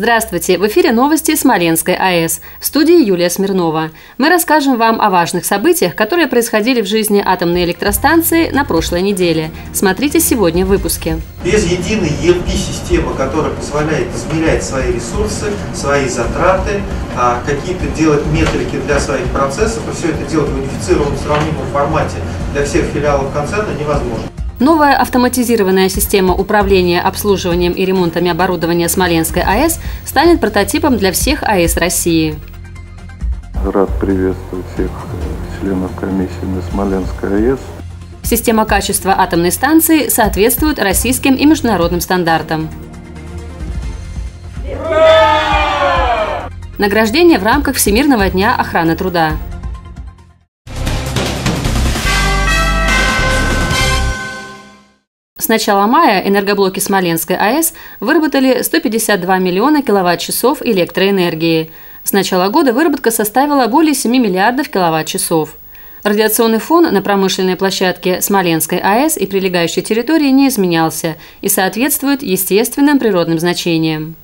Здравствуйте! В эфире новости Смоленской АЭС. В студии Юлия Смирнова. Мы расскажем вам о важных событиях, которые происходили в жизни атомной электростанции на прошлой неделе. Смотрите сегодня в выпуске. Без единой ERP-системы, которая позволяет измерять свои ресурсы, свои затраты, а какие-то делать метрики для своих процессов, и все это делать в унифицированном сравнимом формате для всех филиалов концерна невозможно. Новая автоматизированная система управления обслуживанием и ремонтами оборудования Смоленской АЭС станет прототипом для всех АЭС России. Рад приветствовать всех э, членов комиссии на Смоленской АЭС. Система качества атомной станции соответствует российским и международным стандартам. Награждение в рамках Всемирного дня охраны труда. С начала мая энергоблоки Смоленской АЭС выработали 152 миллиона киловатт-часов электроэнергии. С начала года выработка составила более 7 миллиардов киловатт-часов. Радиационный фон на промышленной площадке Смоленской АЭС и прилегающей территории не изменялся и соответствует естественным природным значениям.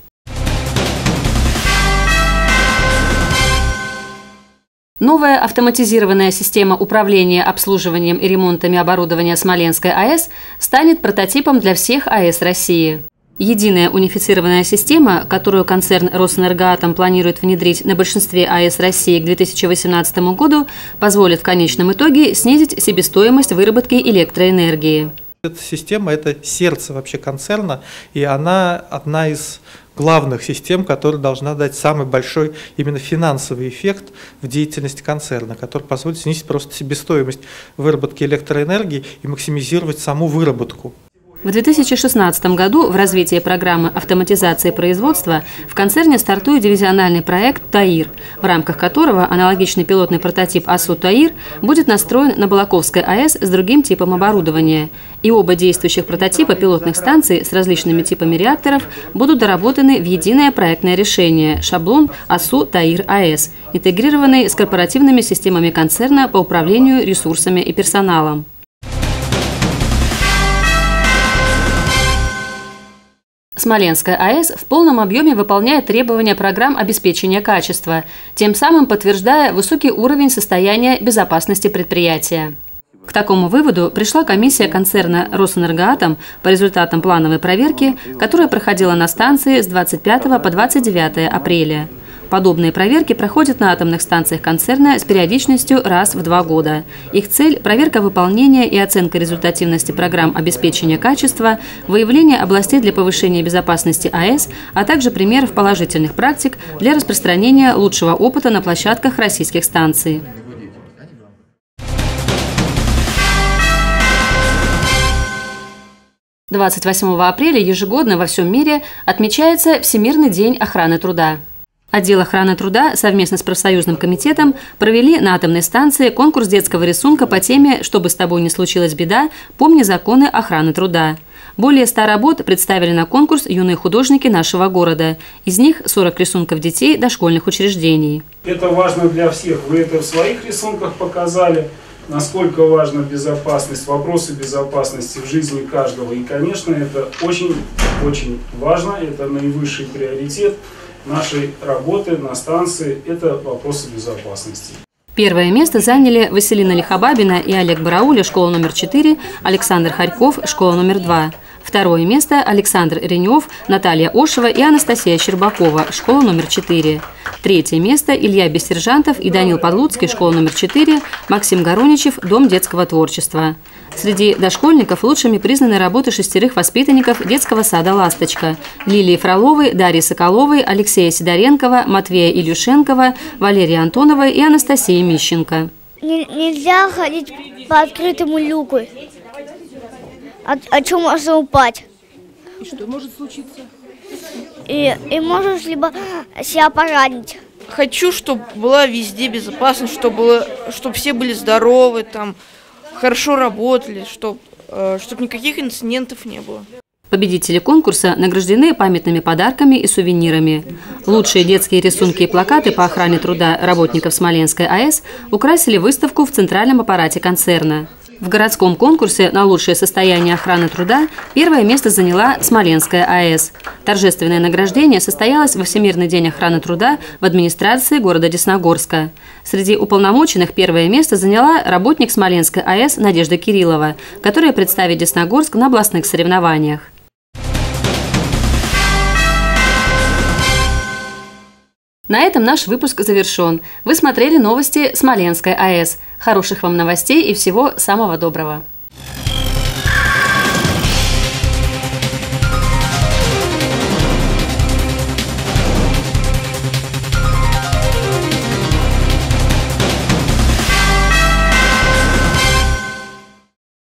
Новая автоматизированная система управления обслуживанием и ремонтами оборудования Смоленской АЭС станет прототипом для всех АЭС России. Единая унифицированная система, которую концерн «Росэнергоатом» планирует внедрить на большинстве АЭС России к 2018 году, позволит в конечном итоге снизить себестоимость выработки электроэнергии. Эта система – это сердце вообще концерна, и она одна из главных систем, которая должна дать самый большой именно финансовый эффект в деятельности концерна, который позволит снизить просто себестоимость выработки электроэнергии и максимизировать саму выработку. В 2016 году в развитии программы автоматизации производства в концерне стартует дивизиональный проект «ТАИР», в рамках которого аналогичный пилотный прототип АСУ «ТАИР» будет настроен на Балаковской АЭС с другим типом оборудования. И оба действующих прототипа пилотных станций с различными типами реакторов будут доработаны в единое проектное решение – шаблон АСУ «ТАИР АЭС», интегрированный с корпоративными системами концерна по управлению ресурсами и персоналом. Смоленская АЭС в полном объеме выполняет требования программ обеспечения качества, тем самым подтверждая высокий уровень состояния безопасности предприятия. К такому выводу пришла комиссия концерна «Росэнергоатом» по результатам плановой проверки, которая проходила на станции с 25 по 29 апреля. Подобные проверки проходят на атомных станциях концерна с периодичностью раз в два года. Их цель – проверка выполнения и оценка результативности программ обеспечения качества, выявление областей для повышения безопасности АЭС, а также примеров положительных практик для распространения лучшего опыта на площадках российских станций. Двадцать восьмого апреля ежегодно во всем мире отмечается Всемирный день охраны труда. Отдел охраны труда совместно с профсоюзным комитетом провели на атомной станции конкурс детского рисунка по теме «Чтобы с тобой не случилась беда, помни законы охраны труда». Более 100 работ представили на конкурс юные художники нашего города. Из них 40 рисунков детей дошкольных учреждений. Это важно для всех. Вы это в своих рисунках показали, насколько важна безопасность, вопросы безопасности в жизни каждого. И, конечно, это очень-очень важно, это наивысший приоритет нашей работы на станции – это вопросы безопасности. Первое место заняли Василина Лихобабина и Олег Барауля, школа номер 4, Александр Харьков, школа номер 2. Второе место – Александр Ренев, Наталья Ошева и Анастасия Щербакова, школа номер 4. Третье место – Илья Бессержантов и Данил Подлуцкий, школа номер 4, Максим Гороничев, Дом детского творчества. Среди дошкольников лучшими признаны работы шестерых воспитанников детского сада «Ласточка» – Лилии Фроловой, Дарьи Соколовой, Алексея Сидоренкова, Матвея Илюшенкова, Валерии Антоновой и Анастасии Мищенко. Нельзя ходить по открытому люку. А, а что можно упасть? И что может случиться? И, и можешь либо себя поранить. Хочу, чтобы была везде безопасность, чтобы, было, чтобы все были здоровы, там, хорошо работали, чтобы, э, чтобы никаких инцидентов не было. Победители конкурса награждены памятными подарками и сувенирами. Лучшие детские рисунки и плакаты по охране труда работников Смоленской АЭС украсили выставку в центральном аппарате концерна. В городском конкурсе на лучшее состояние охраны труда первое место заняла Смоленская АЭС. Торжественное награждение состоялось во Всемирный день охраны труда в администрации города Десногорска. Среди уполномоченных первое место заняла работник Смоленской АЭС Надежда Кириллова, которая представит Десногорск на областных соревнованиях. На этом наш выпуск завершен. Вы смотрели новости Смоленской АЭС. Хороших вам новостей и всего самого доброго.